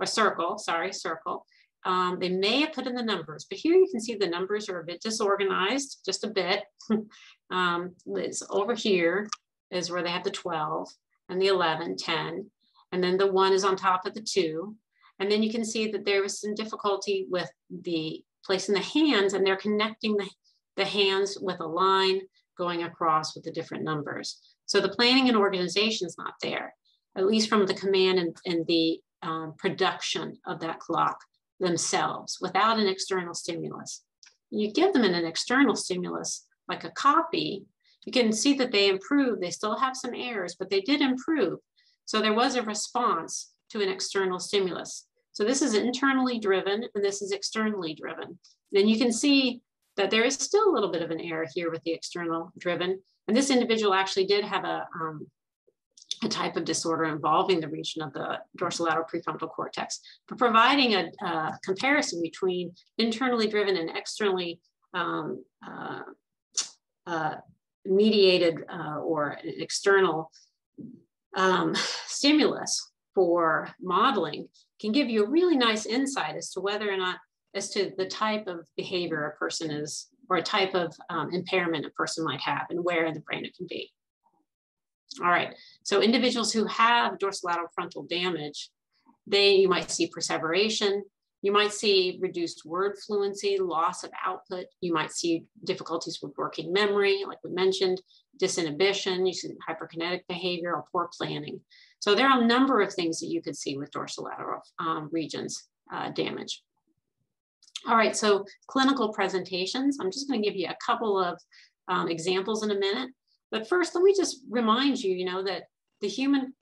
S2: or circle, sorry, circle. Um, they may have put in the numbers, but here you can see the numbers are a bit disorganized, just a bit. um, it's over here is where they have the 12 and the 11, 10, and then the one is on top of the two. And then you can see that there was some difficulty with the placing the hands and they're connecting the, the hands with a line going across with the different numbers. So the planning and organization is not there, at least from the command and, and the um, production of that clock themselves without an external stimulus. You give them an, an external stimulus, like a copy, you can see that they improved. They still have some errors, but they did improve. So there was a response to an external stimulus. So this is internally driven and this is externally driven. And you can see that there is still a little bit of an error here with the external driven. And this individual actually did have a, um, a type of disorder involving the region of the dorsolateral prefrontal cortex. But providing a, a comparison between internally driven and externally um, uh, uh, mediated uh, or an external um, stimulus for modeling can give you a really nice insight as to whether or not as to the type of behavior a person is or a type of um, impairment a person might have and where in the brain it can be. All right, so individuals who have dorsolateral frontal damage, they you might see perseveration, you might see reduced word fluency, loss of output. You might see difficulties with working memory, like we mentioned, disinhibition, you see hyperkinetic behavior, or poor planning. So there are a number of things that you could see with dorsolateral um, regions uh, damage. All right, so clinical presentations. I'm just gonna give you a couple of um, examples in a minute. But first, let me just remind you, you know, that the human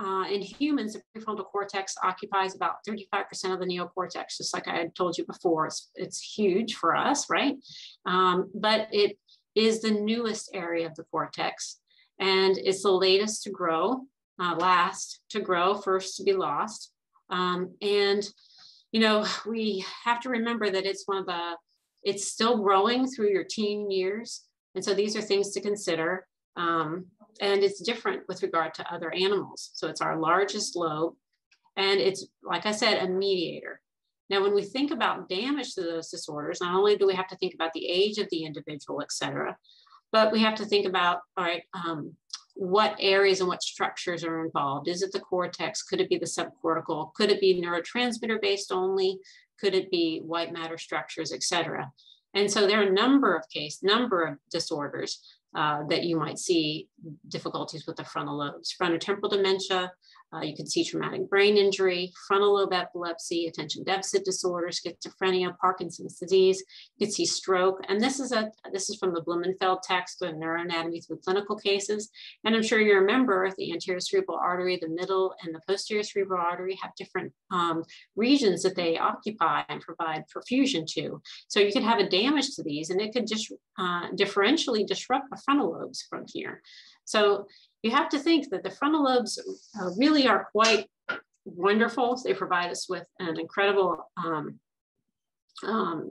S2: uh, in humans, the prefrontal cortex occupies about 35% of the neocortex, just like I had told you before. It's, it's huge for us, right? Um, but it is the newest area of the cortex and it's the latest to grow, uh, last to grow, first to be lost. Um, and, you know, we have to remember that it's one of the, it's still growing through your teen years. And so these are things to consider. Um, and it's different with regard to other animals. So it's our largest lobe, and it's, like I said, a mediator. Now, when we think about damage to those disorders, not only do we have to think about the age of the individual, et cetera, but we have to think about, all right, um, what areas and what structures are involved. Is it the cortex? Could it be the subcortical? Could it be neurotransmitter based only? Could it be white matter structures, et cetera? And so there are a number of case, number of disorders uh, that you might see difficulties with the frontal lobes. Frontotemporal dementia, uh, you can see traumatic brain injury, frontal lobe epilepsy, attention deficit disorder, schizophrenia, Parkinson's disease. You can see stroke, and this is a this is from the Blumenfeld text on neuroanatomy through clinical cases. And I'm sure you remember the anterior cerebral artery, the middle, and the posterior cerebral artery have different um, regions that they occupy and provide perfusion to. So you could have a damage to these, and it could just uh, differentially disrupt the frontal lobes from here. So you have to think that the frontal lobes uh, really are quite wonderful. They provide us with an incredible um, um,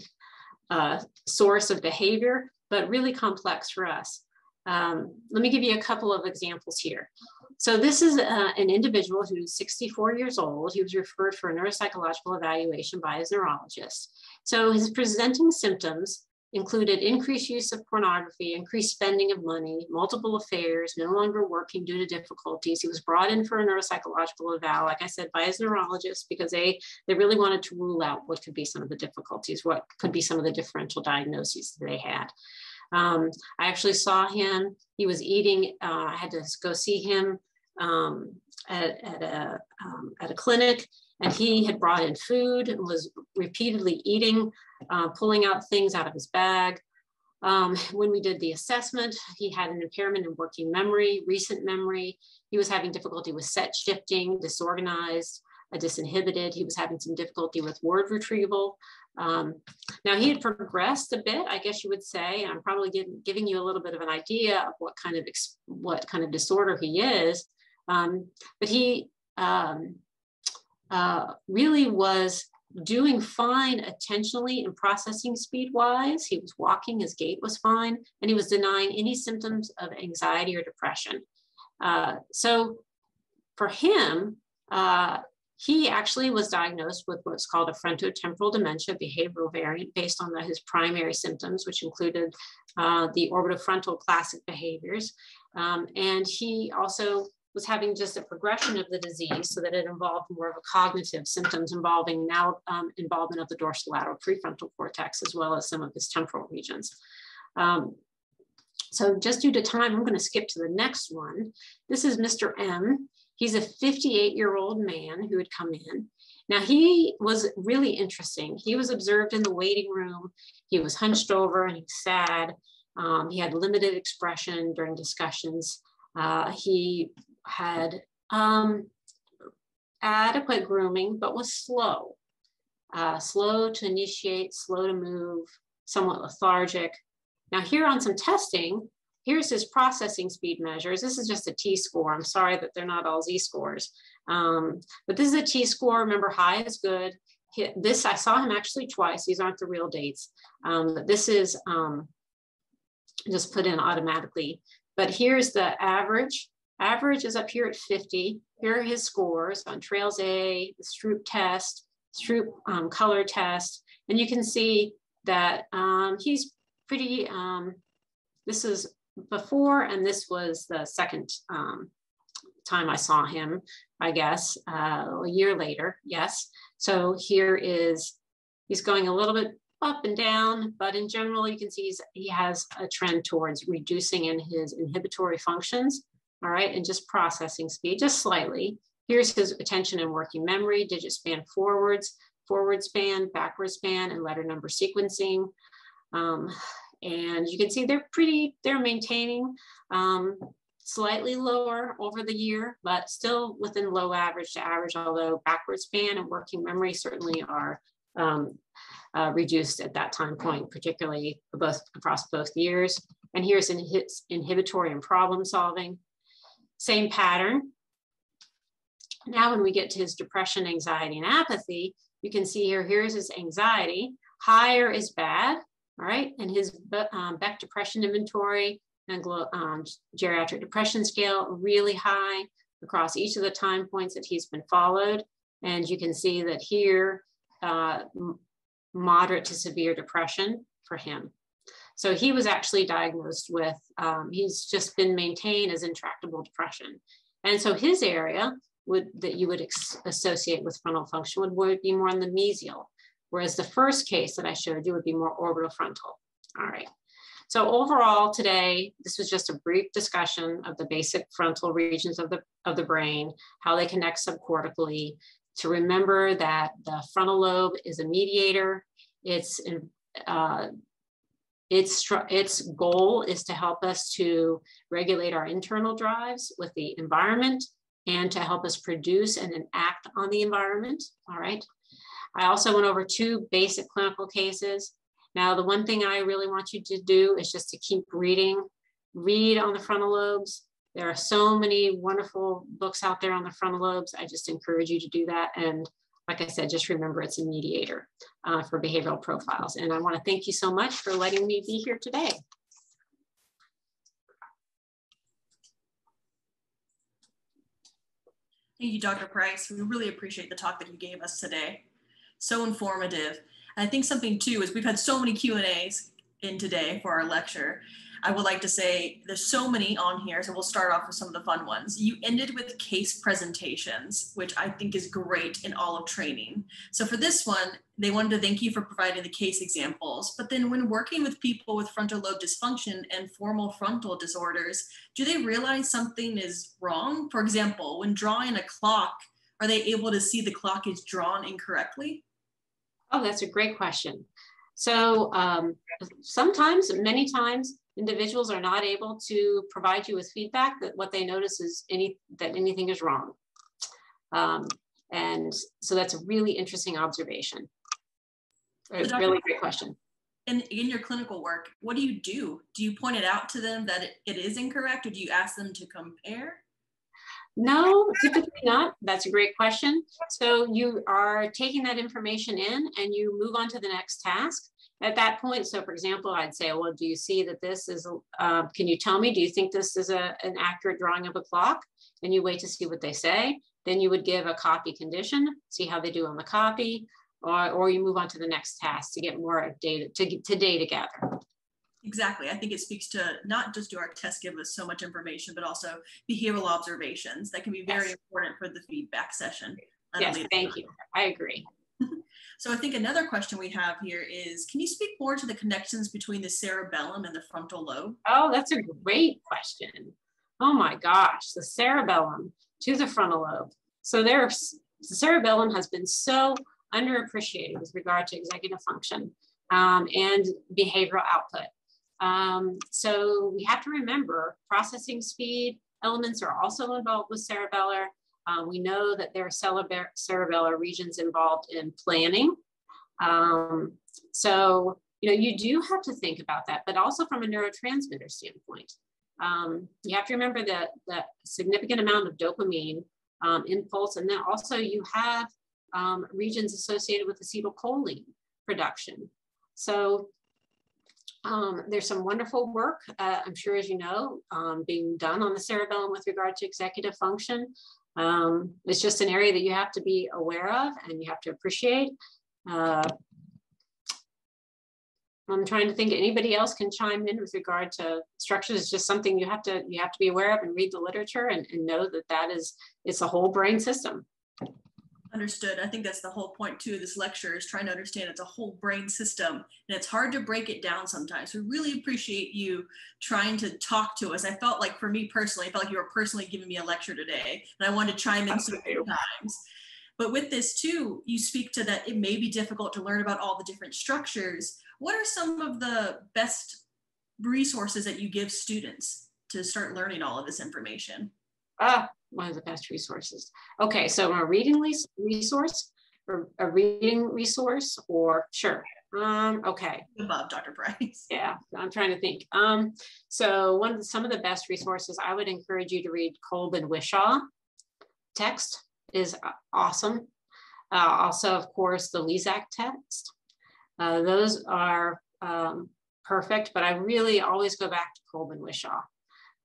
S2: uh, source of behavior, but really complex for us. Um, let me give you a couple of examples here. So this is uh, an individual who's 64 years old. He was referred for a neuropsychological evaluation by his neurologist. So his presenting symptoms included increased use of pornography, increased spending of money, multiple affairs, no longer working due to difficulties. He was brought in for a neuropsychological eval, like I said, by his neurologist because they, they really wanted to rule out what could be some of the difficulties, what could be some of the differential diagnoses that they had. Um, I actually saw him. He was eating. Uh, I had to go see him um, at, at, a um, at a clinic, and he had brought in food and was repeatedly eating, uh, pulling out things out of his bag. Um, when we did the assessment, he had an impairment in working memory, recent memory. He was having difficulty with set shifting, disorganized, uh, disinhibited. He was having some difficulty with word retrieval. Um, now, he had progressed a bit, I guess you would say. I'm probably giving, giving you a little bit of an idea of what kind of what kind of disorder he is. Um, but he um, uh, really was doing fine attentionally and processing speed wise. He was walking, his gait was fine, and he was denying any symptoms of anxiety or depression. Uh, so for him, uh, he actually was diagnosed with what's called a frontotemporal dementia behavioral variant based on the, his primary symptoms, which included uh, the orbitofrontal classic behaviors. Um, and he also was having just a progression of the disease so that it involved more of a cognitive symptoms involving now um, involvement of the dorsolateral prefrontal cortex as well as some of his temporal regions. Um, so just due to time, I'm going to skip to the next one. This is Mr. M. He's a 58 year old man who had come in. Now he was really interesting. He was observed in the waiting room. He was hunched over and he's sad. Um, he had limited expression during discussions. Uh, he had um, adequate grooming, but was slow, uh, slow to initiate, slow to move, somewhat lethargic. Now here on some testing, here's his processing speed measures. This is just a T-score. I'm sorry that they're not all Z-scores, um, but this is a T-score. Remember, high is good. this, I saw him actually twice. These aren't the real dates. Um, this is um, just put in automatically. But here's the average Average is up here at 50. Here are his scores on Trails A, the Stroop test, Stroop um, color test. And you can see that um, he's pretty, um, this is before, and this was the second um, time I saw him, I guess, uh, a year later, yes. So here is, he's going a little bit up and down, but in general, you can see he has a trend towards reducing in his inhibitory functions all right, and just processing speed, just slightly. Here's his attention and working memory, digit span forwards, forward span, backward span, and letter number sequencing. Um, and you can see they're pretty, they're maintaining um, slightly lower over the year, but still within low average to average, although backward span and working memory certainly are um, uh, reduced at that time point, particularly both across both years. And here's in his inhibitory and problem solving same pattern. Now when we get to his depression, anxiety, and apathy, you can see here, here's his anxiety. Higher is bad, all right? And his um, Beck Depression Inventory and um, Geriatric Depression Scale really high across each of the time points that he's been followed. And you can see that here, uh, moderate to severe depression for him. So he was actually diagnosed with, um, he's just been maintained as intractable depression. And so his area would that you would ex- associate with frontal function would, would be more on the mesial, whereas the first case that I showed you would be more orbital frontal. All right. So overall today, this was just a brief discussion of the basic frontal regions of the, of the brain, how they connect subcortically, to remember that the frontal lobe is a mediator. It's uh, its, its goal is to help us to regulate our internal drives with the environment and to help us produce and act on the environment, all right? I also went over two basic clinical cases. Now, the one thing I really want you to do is just to keep reading, read on the frontal lobes. There are so many wonderful books out there on the frontal lobes. I just encourage you to do that. And like I said, just remember it's a mediator uh, for behavioral profiles. And I want to thank you so much for letting me be here today.
S3: Thank you, Dr. Price. We really appreciate the talk that you gave us today. So informative. And I think something too is we've had so many Q&As in today for our lecture, I would like to say there's so many on here. So we'll start off with some of the fun ones. You ended with case presentations, which I think is great in all of training. So for this one, they wanted to thank you for providing the case examples. But then when working with people with frontal lobe dysfunction and formal frontal disorders, do they realize something is wrong? For example, when drawing a clock, are they able to see the clock is drawn incorrectly? Oh, that's a great question. So um, sometimes, many
S2: times, individuals are not able to provide you with feedback that what they notice is any that anything is wrong. Um, and so that's a really interesting observation.
S3: It's a really great question. In, in your clinical work, what do you do? Do you point it out to them that it, it is incorrect or do you ask them to compare? No, typically not. That's a great question. So you are taking that information
S2: in and you move on to the next task. At that point, so for example, I'd say, well, do you see that this is, uh, can you tell me, do you think this is a, an accurate drawing of a clock? And you wait to see what they say. Then you would give a copy condition, see how they do on the copy, or, or you move on to the next task to get more data, to, to data gather.
S3: Exactly. I think it speaks to not just do our tests give us so much information, but also behavioral observations that can be very yes. important for the feedback session. Yes, thank you. I agree. So I think another question we have here is, can you speak more to the connections between the cerebellum and the frontal lobe? Oh, that's a great question.
S2: Oh my gosh, the cerebellum to the frontal lobe. So there's, the cerebellum has been so underappreciated with regard to executive function um, and behavioral output. Um, so we have to remember processing speed elements are also involved with cerebellar. Uh, we know that there are cerebellar, regions involved in planning. Um, so, you know, you do have to think about that, but also from a neurotransmitter standpoint. Um, you have to remember that the significant amount of dopamine um, impulse, and then also you have um, regions associated with acetylcholine production. So um, there's some wonderful work, uh, I'm sure as you know, um, being done on the cerebellum with regard to executive function. Um, it's just an area that you have to be aware of and you have to appreciate. Uh, I'm trying to think anybody else can chime in with regard to structures. It's just something you have to you have to be aware of and read the literature and, and know that that is it's a whole brain system.
S3: Understood. I think that's the whole point too of this lecture is trying to understand it's a whole brain system and it's hard to break it down sometimes. We really appreciate you trying to talk to us. I felt like for me personally, I felt like you were personally giving me a lecture today and I wanted to chime in sometimes. But with this too, you speak to that it may be difficult to learn about all the different structures. What are some of the best resources that you give students to start learning all of this information? Ah,
S2: one of the best resources. Okay, so a reading resource, or a reading resource, or sure. Um, okay. Above Dr. Price. Yeah, I'm trying to think. Um, so one some of the best resources I would encourage you to read Kolb and Whishaw. Text is awesome. Uh, also, of course, the Lezak text. Uh, those are um, perfect, but I really always go back to Kolb and Whishaw.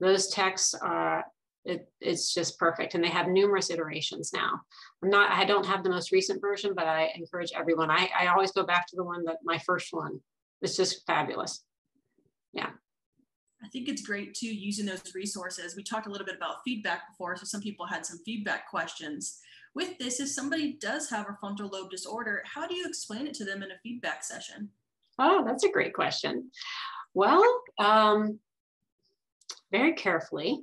S2: Those texts are it, it's just perfect. And they have numerous iterations now. I'm not, I don't have the most recent version, but I encourage everyone. I, I always go back to the one that my first one. It's just fabulous.
S3: Yeah. I think it's great too using those resources. We talked a little bit about feedback before, so some people had some feedback questions. With this, if somebody does have a frontal lobe disorder, how do you explain it to them in a feedback session?
S2: Oh, that's a great question. Well, um, very carefully.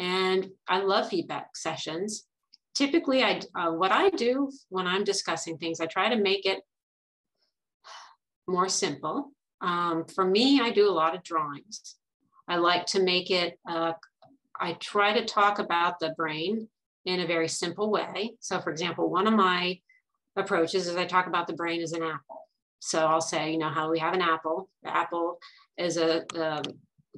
S2: And I love feedback sessions. Typically, I, uh, what I do when I'm discussing things, I try to make it more simple. Um, for me, I do a lot of drawings. I like to make it, uh, I try to talk about the brain in a very simple way. So, for example, one of my approaches is I talk about the brain as an apple. So I'll say, you know, how we have an apple. The apple is a um,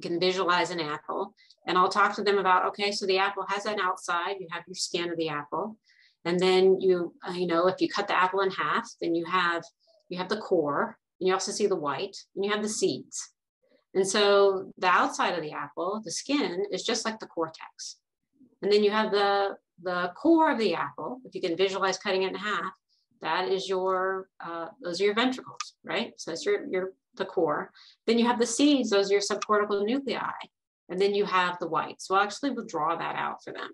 S2: can visualize an apple, and I'll talk to them about, okay, so the apple has an outside, you have your skin of the apple. And then you, uh, you know, if you cut the apple in half, then you have, you have the core and you also see the white and you have the seeds. And so the outside of the apple, the skin is just like the cortex. And then you have the, the core of the apple. If you can visualize cutting it in half, that is your, uh, those are your ventricles, right? So that's your, your, the core. Then you have the seeds, those are your subcortical nuclei and then you have the white. So we will actually that out for them.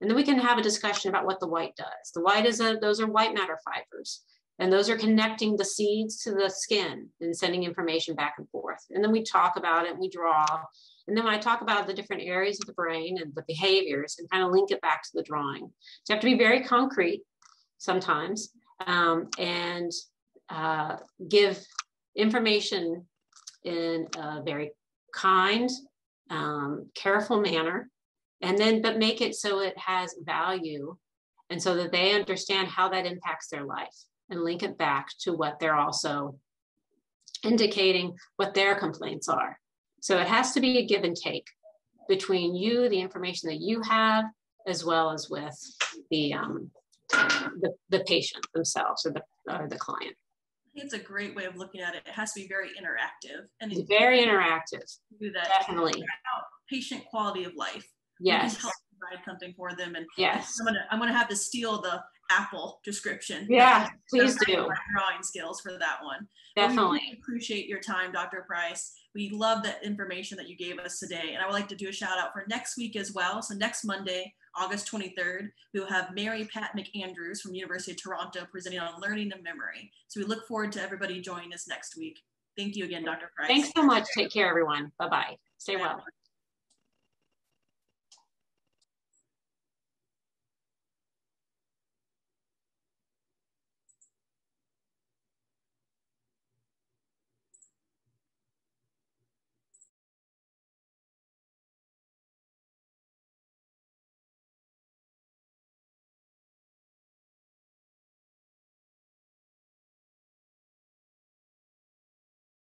S2: And then we can have a discussion about what the white does. The white is a, those are white matter fibers. And those are connecting the seeds to the skin and sending information back and forth. And then we talk about it, we draw. And then when I talk about the different areas of the brain and the behaviors and kind of link it back to the drawing. So you have to be very concrete sometimes um, and uh, give information in a very kind um, careful manner, and then but make it so it has value and so that they understand how that impacts their life and link it back to what they're also indicating what their complaints are. So it has to be a give and take between you, the information that you have, as well as with the um, the, the patient themselves or the, or the client
S3: it's a great way of looking at it. It has to be very interactive and it's very interactive. Do that definitely patient quality of life. Yes, provide something for them. And yes, I'm gonna I'm gonna have to steal the Apple description. Yeah, please do. Drawing skills for that one. Definitely really appreciate your time, Dr. Price. We love the information that you gave us today, and I would like to do a shout out for next week as well. So next Monday August 23rd, we will have Mary Pat McAndrews from University of Toronto presenting on learning and memory. So we look forward to everybody joining us next week. Thank you again, Dr. Price. Thanks
S2: so much. Take care, everyone. Bye-bye.
S3: Stay well.